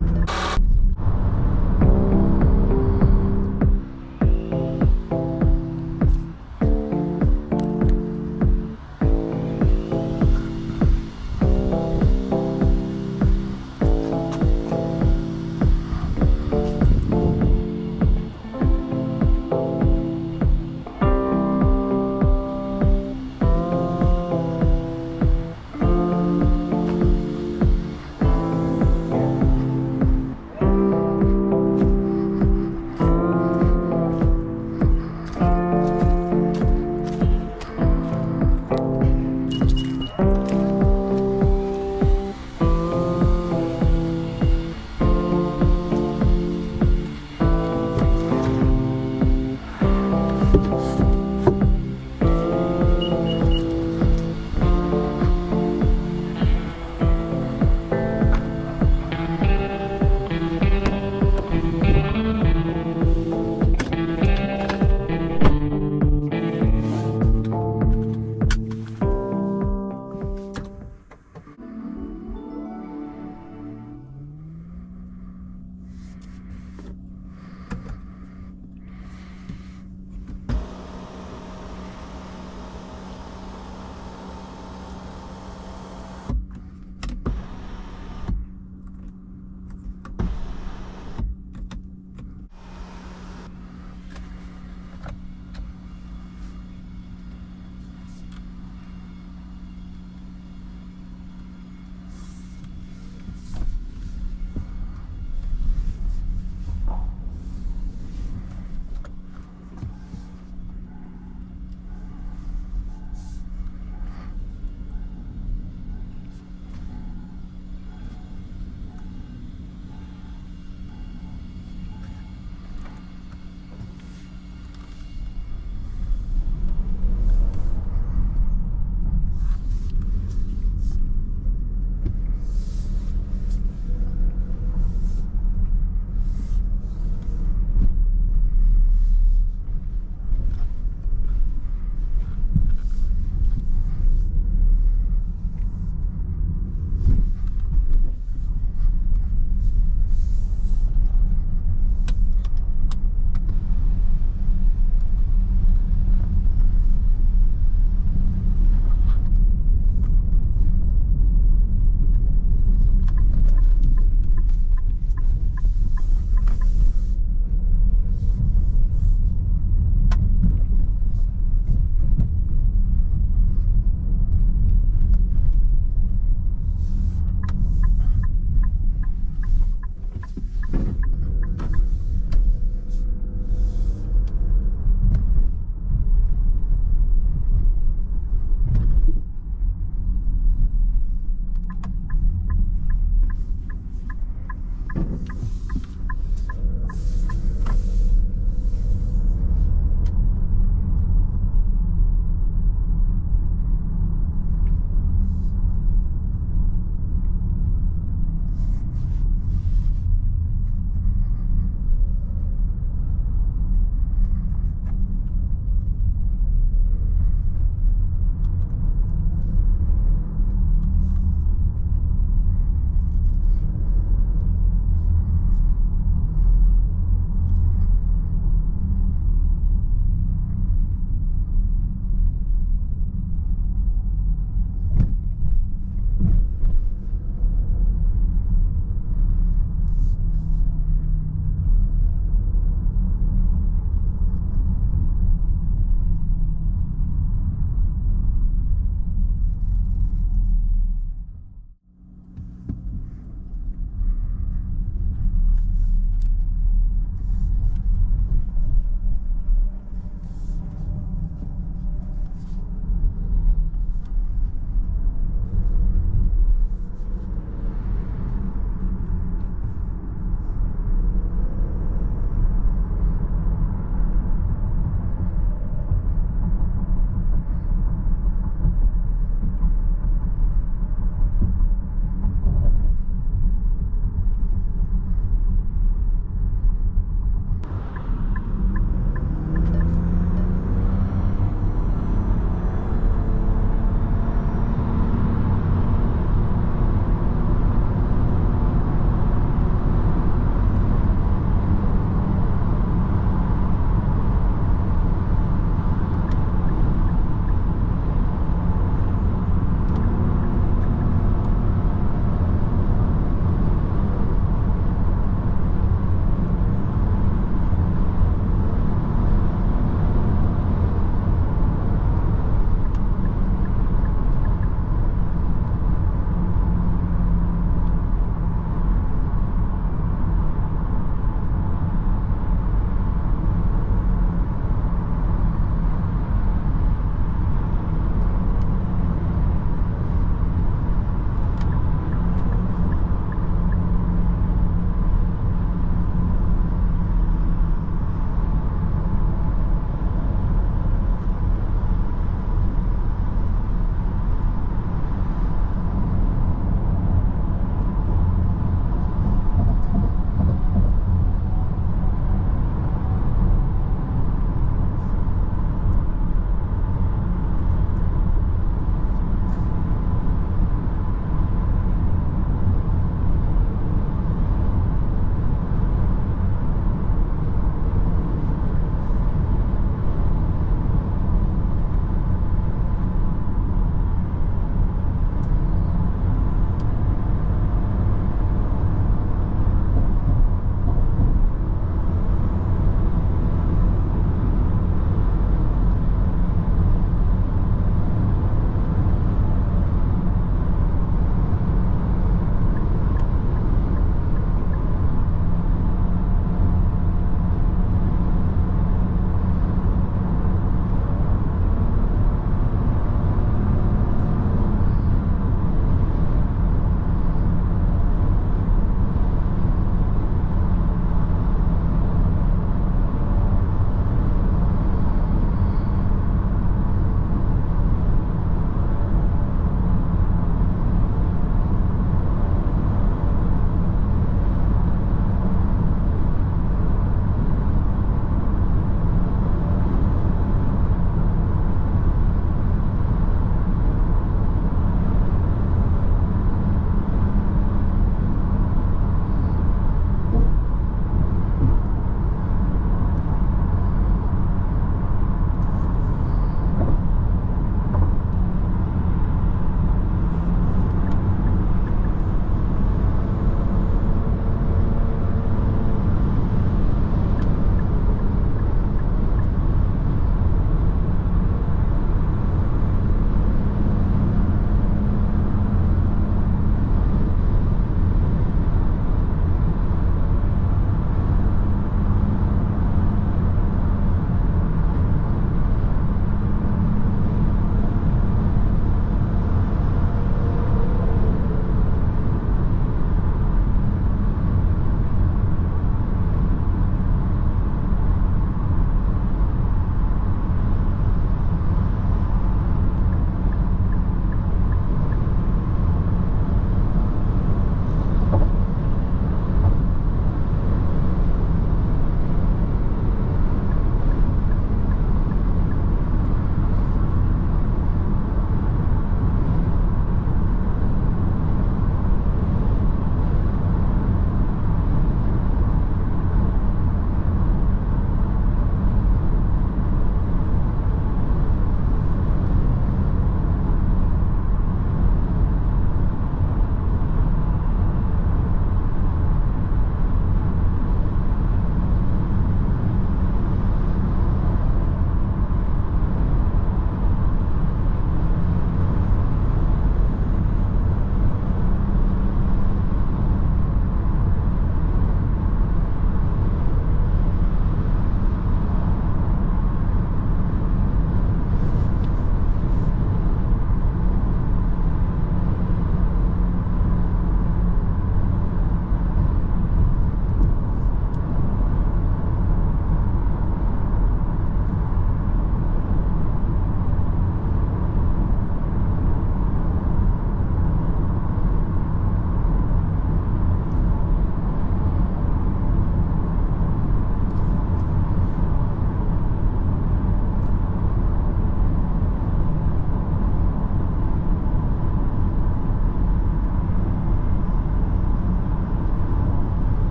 you